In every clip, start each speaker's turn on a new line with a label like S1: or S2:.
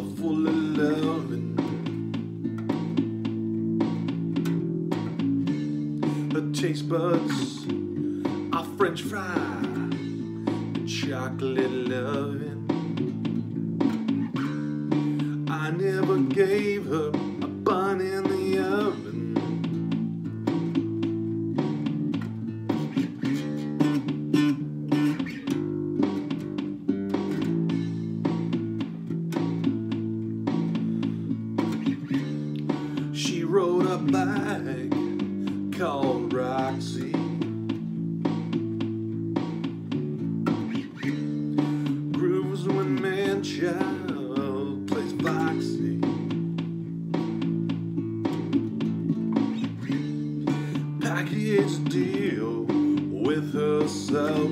S1: so full of loving. Her taste buds are French fry and chocolate loving. I never gave her rode called Roxy. Grooves when man child plays Foxy. Package deal with herself.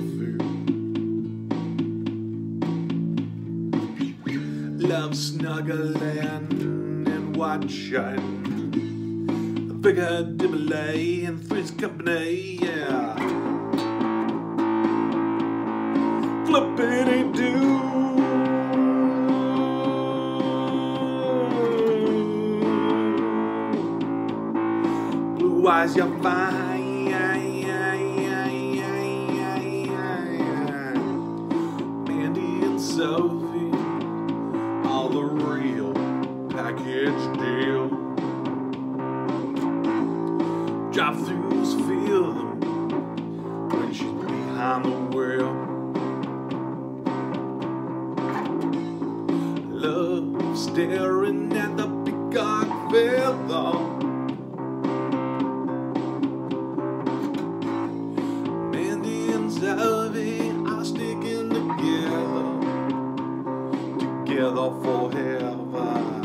S1: Love snuggling and watching. Figure Dimblay and Three's Company, yeah. Flippity doo. Blue eyes, you're fine. Mandy and Sophie, all the real package deal. Drive-throughs feel them when she's behind the wheel. Love staring at the peacock feather. Mandy and Sophie are sticking together, together forever.